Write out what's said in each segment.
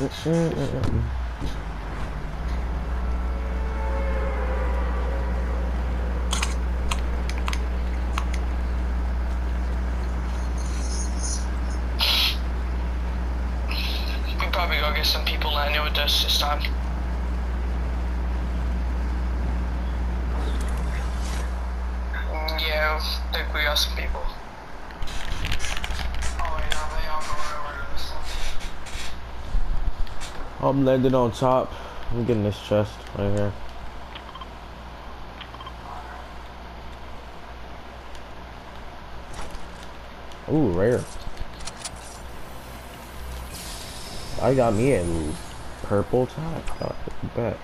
We probably go get some people landing with us this time. Mm, Yeah, I think we got some people. I'm landing on top. I'm getting this chest right here. Ooh, rare. I got me a purple top. Oh, bet.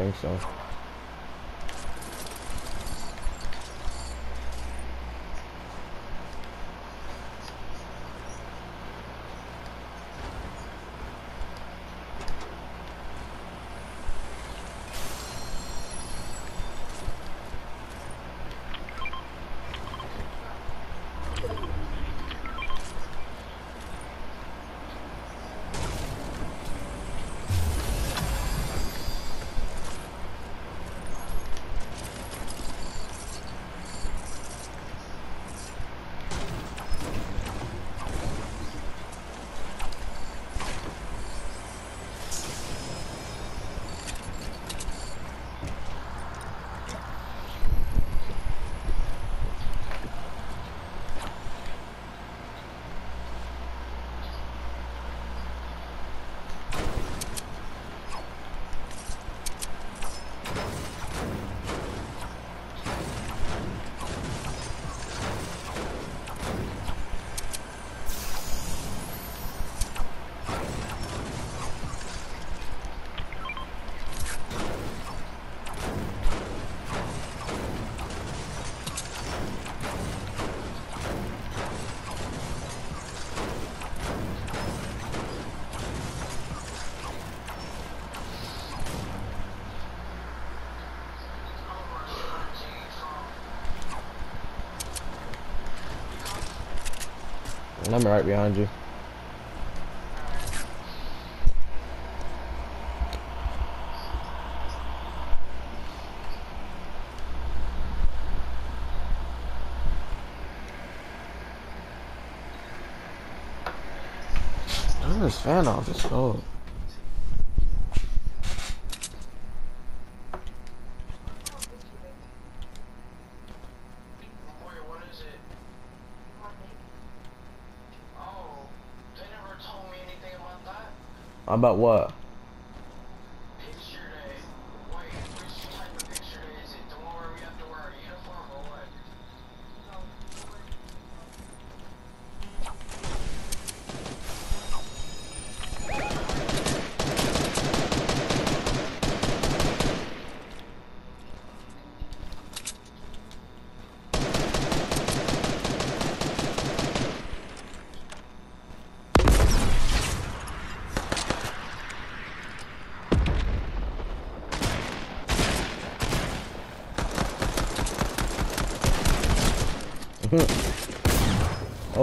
I don't think And I'm right behind you. Turn this fan off. It's cold. Wait, what is it? Oh, they never told me anything about that. About what? Picture day. Wait, which type of picture day is it? The one where we have to wear a uniform or what?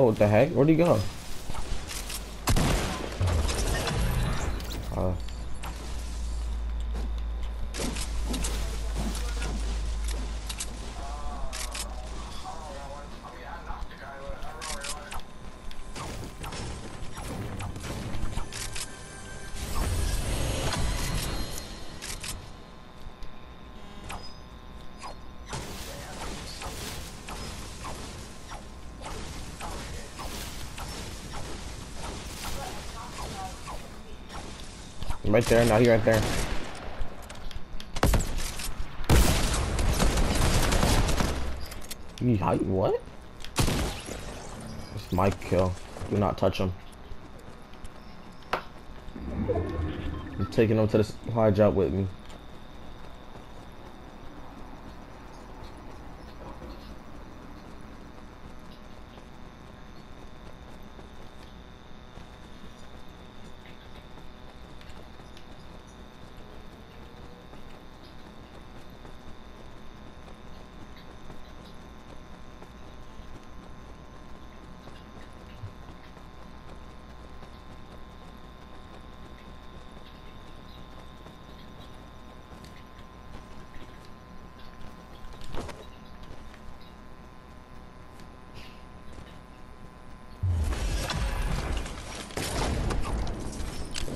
What the heck? Where'd he go? Uh, right there. Now he right there. He height what? It's my kill. Do not touch him. I'm taking him to the supply drop with me.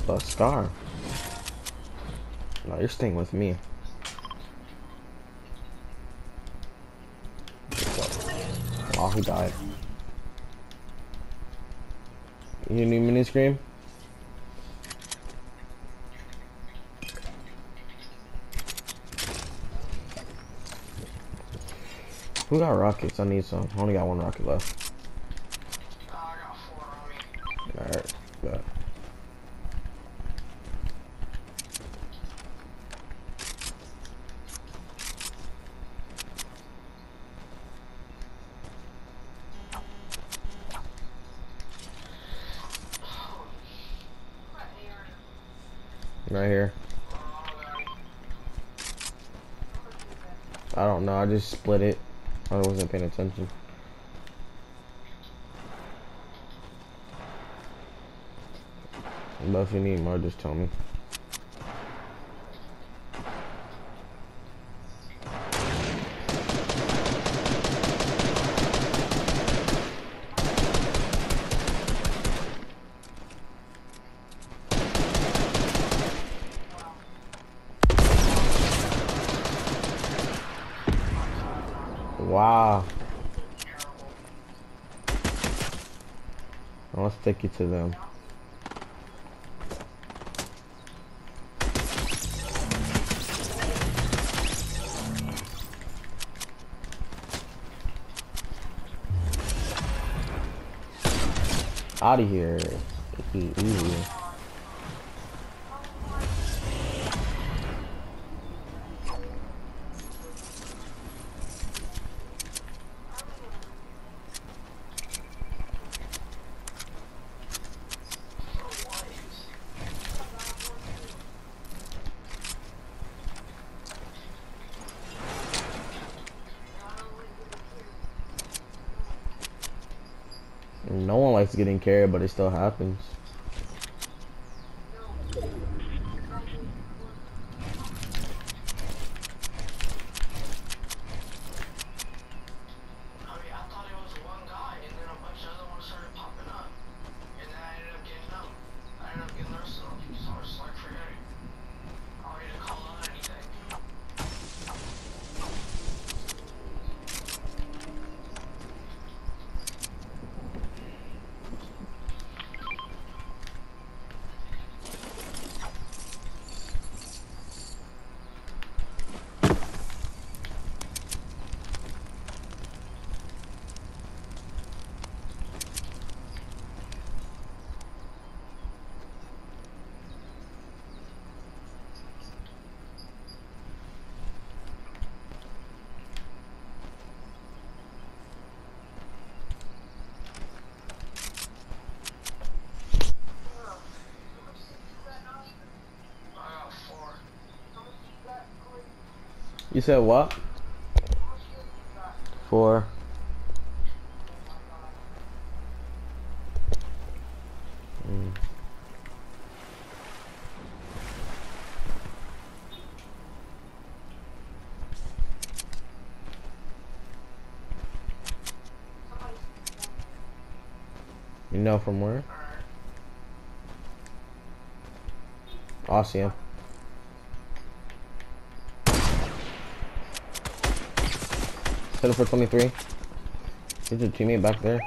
A scar. No, you're staying with me. Oh, he died. You need mini scream? Who got rockets? I need some. I only got one rocket left. Uh, I got four on me. Alright, but right here. I don't know. I just split it. I wasn't paying attention. But if you need more, just tell me. Take you to them. Out of here. Easy. No one likes getting carried, but it still happens. I mean, I thought it was one guy, and then a bunch of other ones started popping up. And then I ended up getting them. I ended up getting the rest of them. So I was just like, forget it. I don't need to call on anything. I got four. You said what? Four. Mm. You know from where? I'll see him. Set up for 23. There's a teammate back there.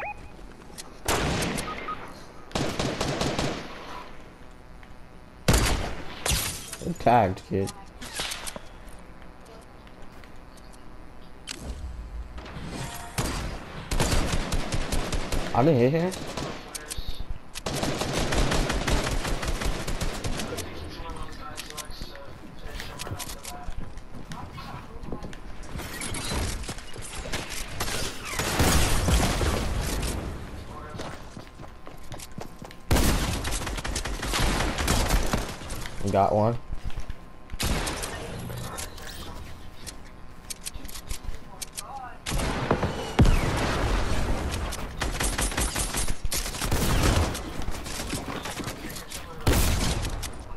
You're tagged, kid. I didn't hit him. He's one of those guys who likes to finish them right off the bat. Got one.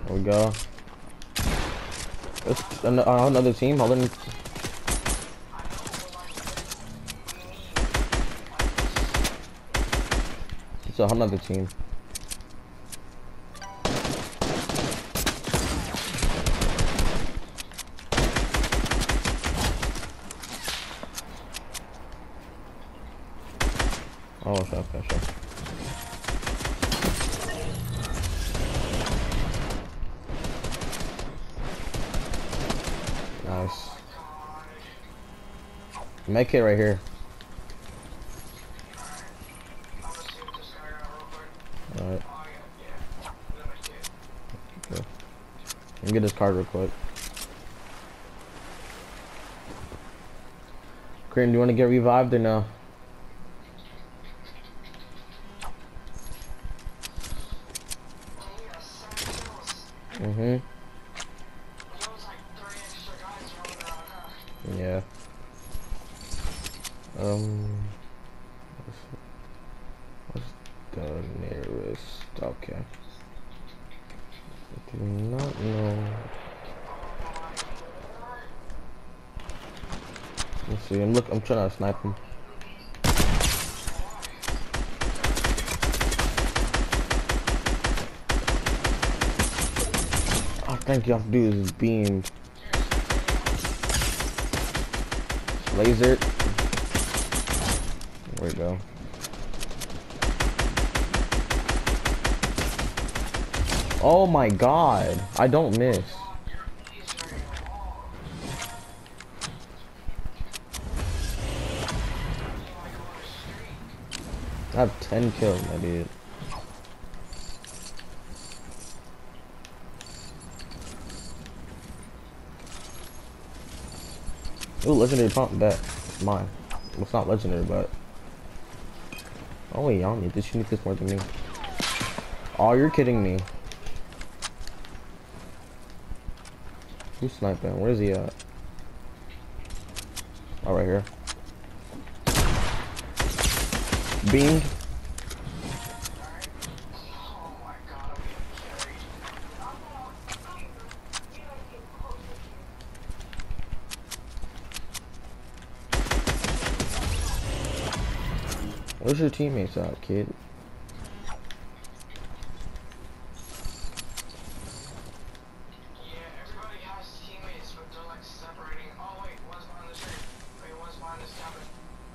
There we go. It's an- uh, another team. Hold on. It's another team. Oh, okay, okay, sure. Nice. Make it right here. Alright. Yeah. Let me get this card real quick. Green, do you want to get revived or no? Oh, he got seven kills. Mm-hmm. There was like three extra guys running around, huh? Yeah. Um. What's, what's the nearest? Okay. I do not know. Let's see. I'm look. I'm trying to snipe him. I think you have to do is beam. Laser. There we go. Oh my god. I don't miss. I have 10 kills, my dude. Ooh, legendary pump bet. Mine. Well, it's not legendary, but. Oh wait, y'all need this. You need this more than me. Oh, you're kidding me. Who's sniping? Where's he at? Oh, right here. Beamed. Where's your teammates at, kid? Yeah, everybody has teammates, but they're like separating. Oh wait, one's behind the tree. Wait, one's behind this cabin.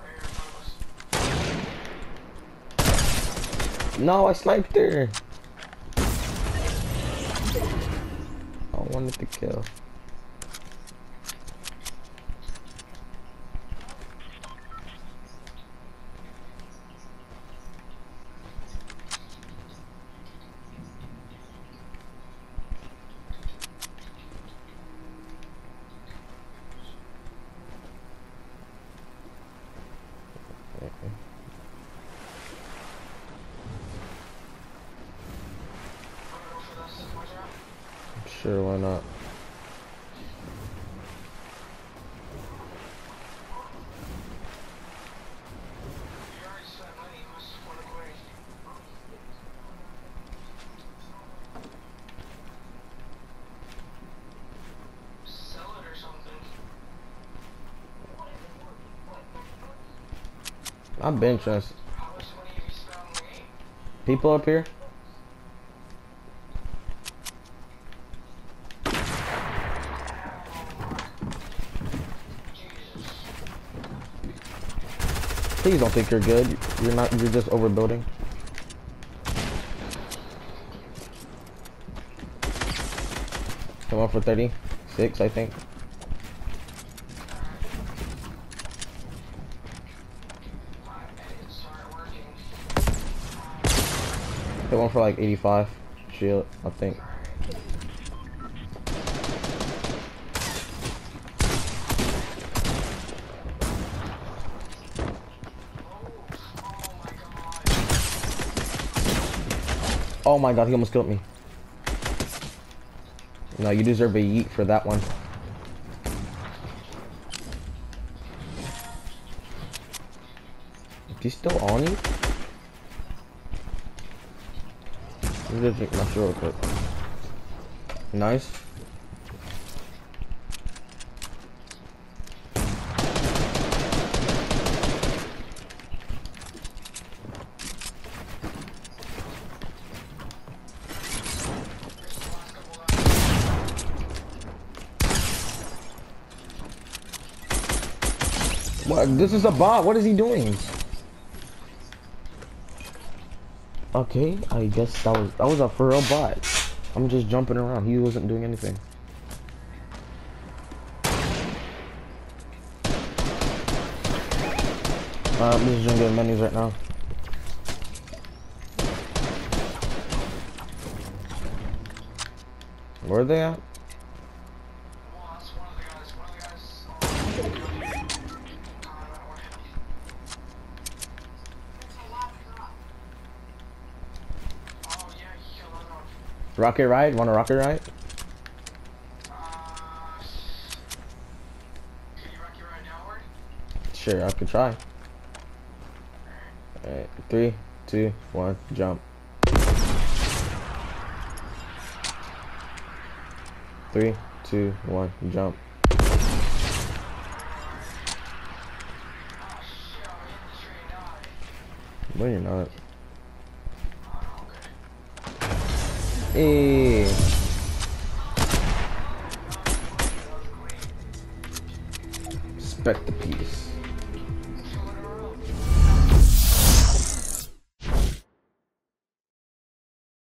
Right here in front of us. No, I sniped her. I wanted to kill. I'm gonna go for this. Watch out. Sure, why not? You already spent money. You must want to go away. Sell it or something. I've been trying. to s- How much money have you spent on the game? People up here? Please don't think you're good. You're not. You're just overbuilding. Come on for 36, I think. Hit one for like 85. Shield, I think. Oh, my god. He almost killed me. No, you deserve a yeet for that one. Is he still on you? Me just drink my quick. Nice. This is a bot. What is he doing? Okay, I guess that was that was a for real bot. I'm just jumping around. He wasn't doing anything. Uh, I'm just getting menus right now. Where are they at? Rocket ride? Want a rocket ride? Sure, I could try. Alright, three, two, one, jump. Three, two, one, jump. No, you're not. Oh, okay. Respect the peace.